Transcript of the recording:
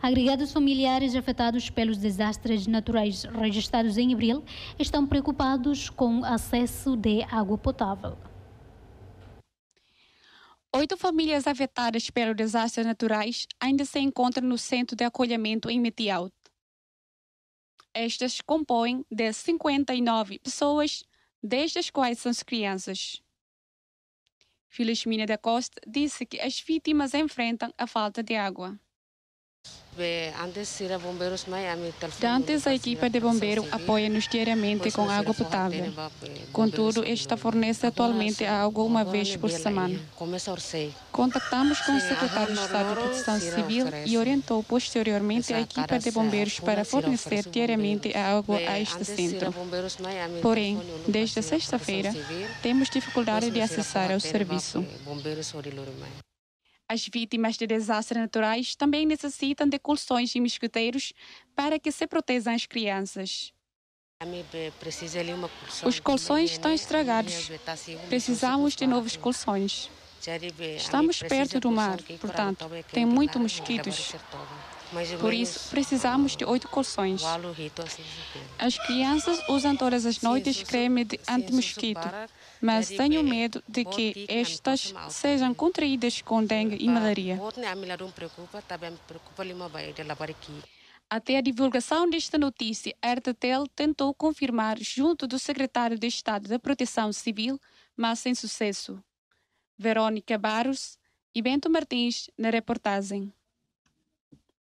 Agregados familiares afetados pelos desastres naturais registrados em abril estão preocupados com acesso de água potável. Oito famílias afetadas pelos desastres naturais ainda se encontram no centro de acolhimento em Metialto. Estas compõem de 59 pessoas, desde as quais são as crianças. Felizmina da Costa disse que as vítimas enfrentam a falta de água. Antes, a equipa de bombeiro apoia-nos diariamente com água potável. Contudo, esta fornece atualmente água uma vez por semana. Contactamos com o secretário de Estado de Proteção Civil e orientou posteriormente a equipa de bombeiros para fornecer diariamente a água a este centro. Porém, desde sexta-feira, temos dificuldade de acessar ao serviço. As vítimas de desastres naturais também necessitam de colchões e mosquiteiros para que se protejam as crianças. Os colchões estão estragados. Precisamos de novos colchões. Estamos perto do mar, portanto, tem muitos mosquitos. Por isso, precisamos de oito colchões. As crianças usam todas as noites creme de anti-mosquito mas tenho medo de que estas sejam contraídas com dengue e malaria. Até a divulgação desta notícia, a tentou confirmar junto do secretário de Estado da Proteção Civil, mas sem sucesso. Verônica Barros e Bento Martins na reportagem.